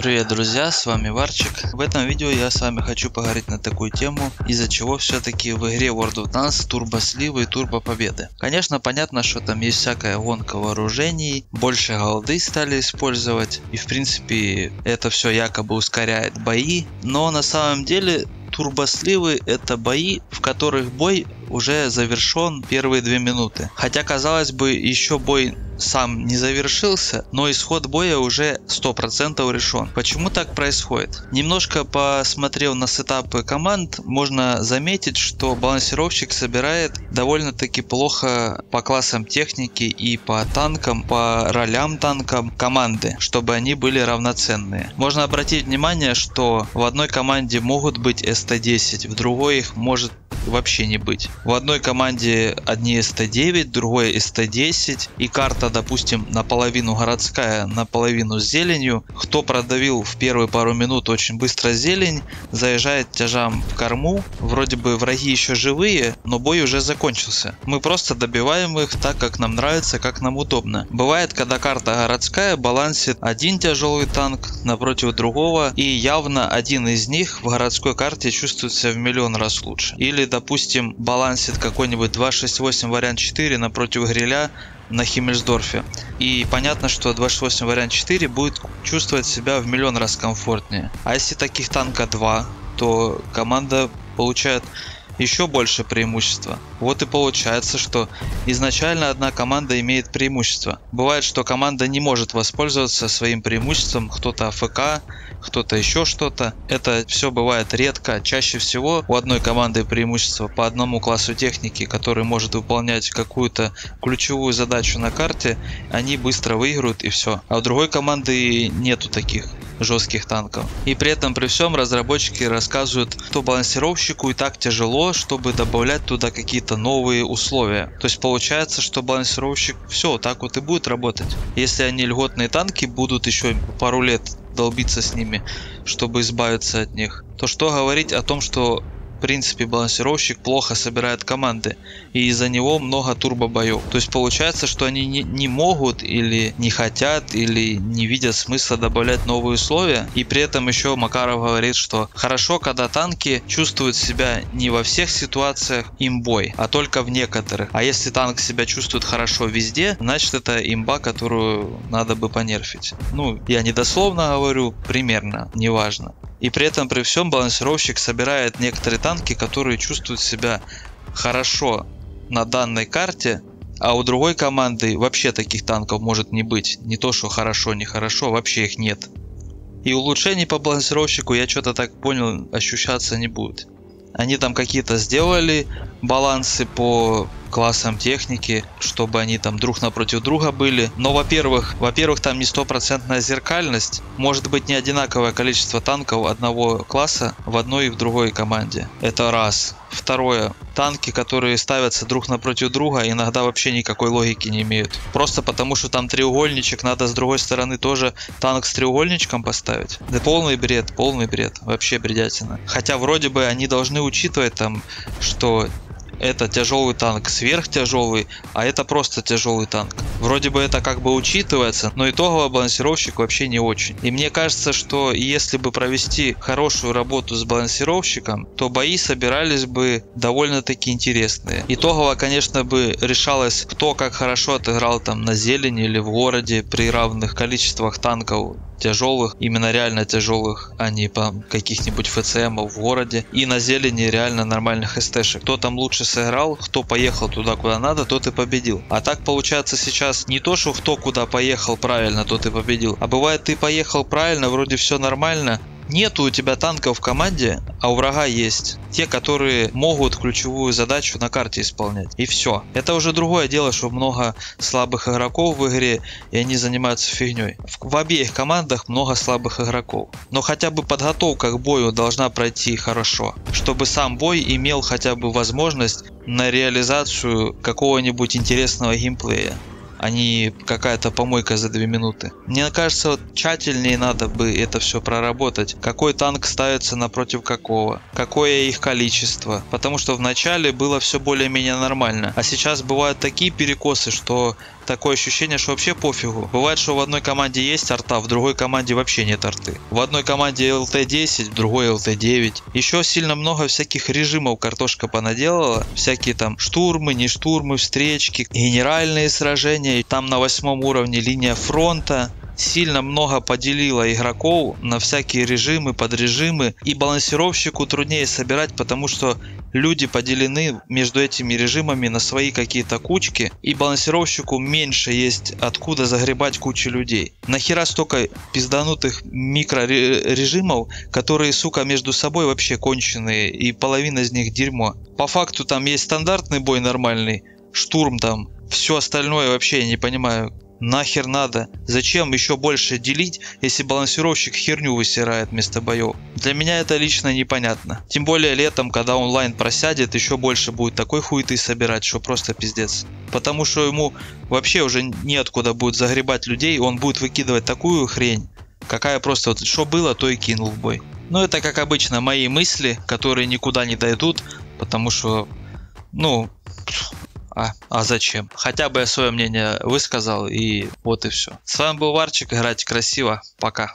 Привет, друзья, с вами Варчик. В этом видео я с вами хочу поговорить на такую тему, из-за чего все-таки в игре World of Tanks турбо сливы и турбо победы. Конечно, понятно, что там есть всякая гонка вооружений, больше голды стали использовать, и в принципе это все якобы ускоряет бои, но на самом деле турбосливы это бои, в которых бой уже завершен первые две минуты. Хотя казалось бы еще бой сам не завершился, но исход боя уже 100% решен. Почему так происходит? Немножко посмотрев на сетапы команд, можно заметить, что балансировщик собирает довольно-таки плохо по классам техники и по танкам, по ролям танкам команды, чтобы они были равноценные. Можно обратить внимание, что в одной команде могут быть СТ-10, в другой их может вообще не быть. В одной команде одни СТ-9, другой СТ-10 и карта, допустим, наполовину городская, наполовину с зеленью. Кто продавил в первые пару минут очень быстро зелень, заезжает тяжам в корму. Вроде бы враги еще живые, но бой уже закончился. Мы просто добиваем их так, как нам нравится, как нам удобно. Бывает, когда карта городская балансит один тяжелый танк напротив другого, и явно один из них в городской карте чувствуется в миллион раз лучше. Или, допустим, балансит какой-нибудь 268 вариант 4 напротив гриля на Химмельсдорфе. И понятно, что 268 вариант 4 будет чувствовать себя в миллион раз комфортнее. А если таких танка 2, то команда получает еще больше преимущества. Вот и получается, что изначально одна команда имеет преимущество. Бывает, что команда не может воспользоваться своим преимуществом, кто-то АФК, кто-то еще что-то. Это все бывает редко. Чаще всего у одной команды преимущество по одному классу техники, который может выполнять какую-то ключевую задачу на карте, они быстро выиграют и все. А у другой команды нету таких жестких танков. И при этом при всем разработчики рассказывают, что балансировщику и так тяжело, чтобы добавлять туда какие-то новые условия. То есть получается, что балансировщик все так вот и будет работать. Если они льготные танки будут еще пару лет долбиться с ними, чтобы избавиться от них, то что говорить о том, что в принципе балансировщик плохо собирает команды и из-за него много турбо боев. То есть получается, что они не, не могут или не хотят или не видят смысла добавлять новые условия. И при этом еще Макаров говорит, что хорошо, когда танки чувствуют себя не во всех ситуациях имбой, а только в некоторых. А если танк себя чувствует хорошо везде, значит это имба, которую надо бы понерфить. Ну, я не дословно говорю, примерно, неважно. И при этом при всем балансировщик собирает некоторые танки, которые чувствуют себя хорошо на данной карте, а у другой команды вообще таких танков может не быть. Не то, что хорошо, не хорошо, вообще их нет. И улучшений по балансировщику, я что-то так понял, ощущаться не будет. Они там какие-то сделали балансы по классам техники, чтобы они там друг напротив друга были. Но, во-первых, во-первых, там не стопроцентная зеркальность. Может быть не одинаковое количество танков одного класса в одной и в другой команде. Это раз. Второе. Танки, которые ставятся друг напротив друга, иногда вообще никакой логики не имеют. Просто потому, что там треугольничек, надо с другой стороны тоже танк с треугольничком поставить. Да полный бред, полный бред. Вообще бредятина. Хотя вроде бы они должны учитывать там, что это тяжелый танк сверхтяжелый, а это просто тяжелый танк. Вроде бы это как бы учитывается, но итоговый балансировщик вообще не очень. И мне кажется, что если бы провести хорошую работу с балансировщиком, то бои собирались бы довольно-таки интересные. Итогово, конечно, бы решалось, кто как хорошо отыграл там на зелени или в городе при равных количествах танков тяжелых, именно реально тяжелых, а не по каких-нибудь ФЦМ в городе. И на зелени реально нормальных СТшек. Кто там лучше сыграл, кто поехал туда, куда надо, тот и победил. А так получается сейчас не то, что кто куда поехал правильно, тот и победил. А бывает ты поехал правильно, вроде все нормально, Нету у тебя танков в команде, а у врага есть. Те, которые могут ключевую задачу на карте исполнять. И все. Это уже другое дело, что много слабых игроков в игре, и они занимаются фигней. В, в обеих командах много слабых игроков. Но хотя бы подготовка к бою должна пройти хорошо. Чтобы сам бой имел хотя бы возможность на реализацию какого-нибудь интересного геймплея. А не какая-то помойка за 2 минуты. Мне кажется, вот тщательнее надо бы это все проработать. Какой танк ставится напротив какого, какое их количество. Потому что в начале было все более-менее нормально. А сейчас бывают такие перекосы, что такое ощущение, что вообще пофигу. Бывает, что в одной команде есть арта, в другой команде вообще нет арты. В одной команде LT10, в другой LT9. Еще сильно много всяких режимов картошка понаделала. Всякие там штурмы, не штурмы, встречки, генеральные сражения. Там на восьмом уровне линия фронта сильно много поделила игроков на всякие режимы, подрежимы. И балансировщику труднее собирать, потому что люди поделены между этими режимами на свои какие-то кучки. И балансировщику меньше есть откуда загребать кучу людей. Нахера столько пизданутых микрорежимов, которые, сука, между собой вообще конченые. И половина из них дерьмо. По факту там есть стандартный бой нормальный, штурм там, все остальное вообще я не понимаю, Нахер надо? Зачем еще больше делить, если балансировщик херню высирает вместо боев? Для меня это лично непонятно. Тем более летом, когда онлайн просядет, еще больше будет такой хуеты собирать, что просто пиздец. Потому что ему вообще уже неоткуда будет загребать людей, он будет выкидывать такую хрень, какая просто вот что было, то и кинул в бой. Но это как обычно мои мысли, которые никуда не дойдут, потому что, ну, а, а зачем? Хотя бы я свое мнение высказал и вот и все. С вами был Варчик, играйте красиво, пока.